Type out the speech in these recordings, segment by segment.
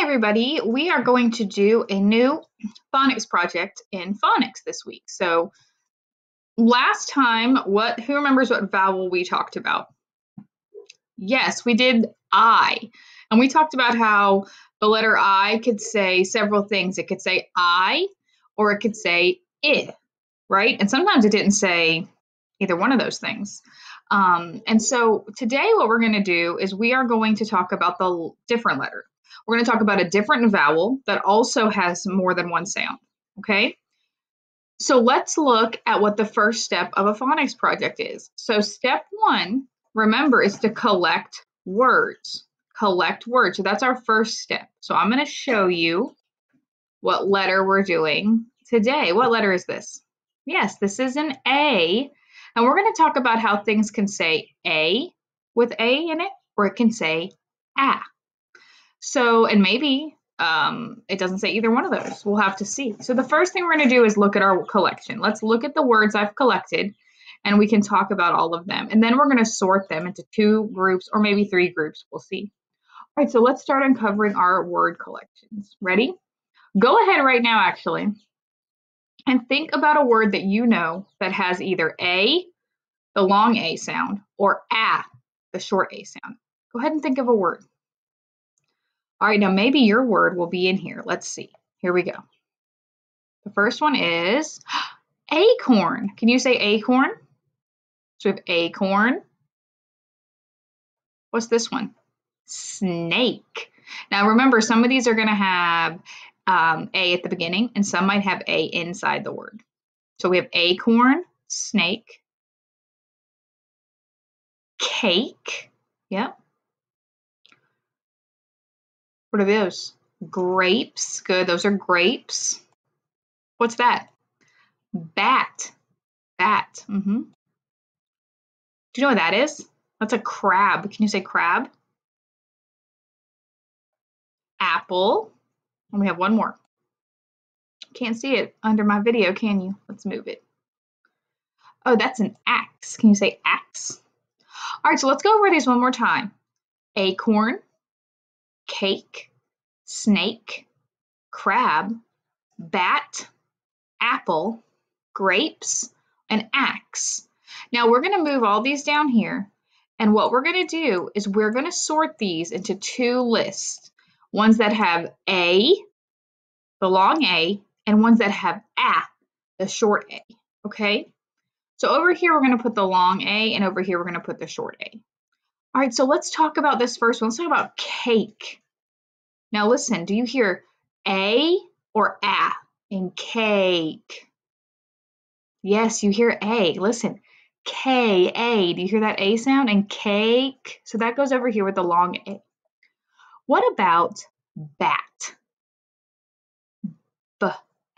Everybody. We are going to do a new phonics project in phonics this week. So, last time, what who remembers what vowel we talked about? Yes, we did I. And we talked about how the letter I could say several things. It could say I or it could say I, right? And sometimes it didn't say either one of those things. Um, and so today, what we're going to do is we are going to talk about the different letter. We're going to talk about a different vowel that also has more than one sound. Okay. So let's look at what the first step of a phonics project is. So, step one, remember, is to collect words. Collect words. So, that's our first step. So, I'm going to show you what letter we're doing today. What letter is this? Yes, this is an A. And we're going to talk about how things can say A with A in it, or it can say A. So, and maybe um, it doesn't say either one of those. We'll have to see. So the first thing we're going to do is look at our collection. Let's look at the words I've collected and we can talk about all of them. And then we're going to sort them into two groups or maybe three groups. We'll see. All right, so let's start uncovering our word collections. Ready? Go ahead right now, actually, and think about a word that you know that has either A, the long A sound, or A, the short A sound. Go ahead and think of a word. All right, now maybe your word will be in here. Let's see. Here we go. The first one is acorn. Can you say acorn? So we have acorn. What's this one? Snake. Now remember, some of these are going to have um, A at the beginning, and some might have A inside the word. So we have acorn, snake, cake. Yep. What are those? Grapes. Good. Those are grapes. What's that? Bat. Bat. Mm-hmm. Do you know what that is? That's a crab. Can you say crab? Apple. And we have one more. Can't see it under my video, can you? Let's move it. Oh, that's an axe. Can you say axe? All right, so let's go over these one more time. Acorn, cake, snake, crab, bat, apple, grapes, and axe. Now we're going to move all these down here. And what we're going to do is we're going to sort these into two lists. Ones that have A, the long A, and ones that have A, the short A. Okay? So over here, we're going to put the long A, and over here, we're going to put the short A. All right, so let's talk about this first one. Let's talk about cake. Now listen, do you hear A or A in cake? Yes, you hear A. Listen, K, A. Do you hear that A sound? And cake. So that goes over here with the long A. What about bat? B,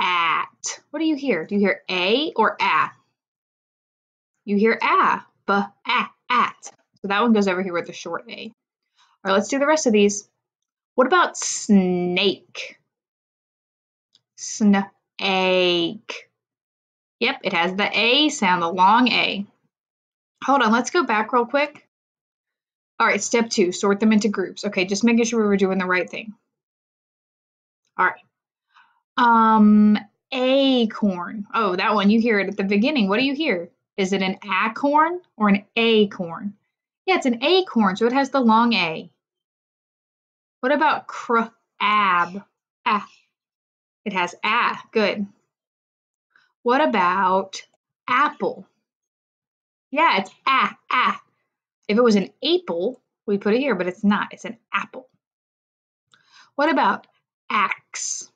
at. What do you hear? Do you hear A or A? You hear A, B, A, at. So that one goes over here with the short A. All right, let's do the rest of these. What about snake? Snake. Yep, it has the A sound, the long A. Hold on, let's go back real quick. All right, step two, sort them into groups. Okay, just making sure we were doing the right thing. All right. Um, acorn. Oh, that one, you hear it at the beginning. What do you hear? Is it an acorn or an acorn? Yeah, it's an acorn, so it has the long A. What about crab? Ah, it has ah. Good. What about apple? Yeah, it's ah, ah. If it was an apple, we put it here, but it's not. It's an apple. What about axe?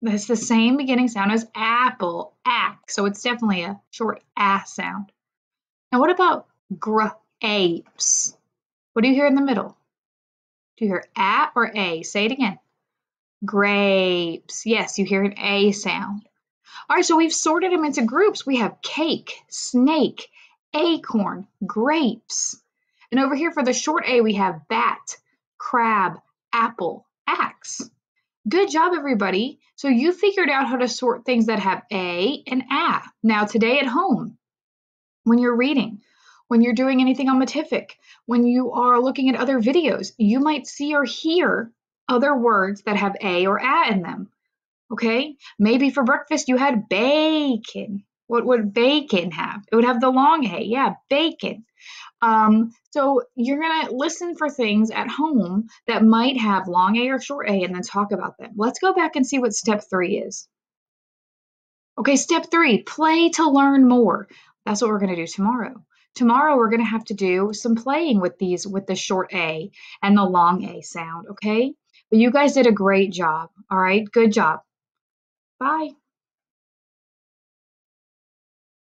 That's the same beginning sound as apple, axe. So it's definitely a short ah sound. Now, what about grapes? What do you hear in the middle? Do you hear a or a? Say it again. Grapes. Yes, you hear an A sound. All right, so we've sorted them into groups. We have cake, snake, acorn, grapes. And over here for the short A, we have bat, crab, apple, axe. Good job, everybody. So you figured out how to sort things that have A and A. Now, today at home, when you're reading, when you're doing anything on Matific, when you are looking at other videos, you might see or hear other words that have a or a in them. Okay, maybe for breakfast you had bacon. What would bacon have? It would have the long A. Yeah, bacon. Um, so you're going to listen for things at home that might have long A or short A and then talk about them. Let's go back and see what step three is. Okay, step three, play to learn more. That's what we're going to do tomorrow. Tomorrow we're going to have to do some playing with these with the short A and the long A sound, okay? But you guys did a great job. All right, good job. Bye.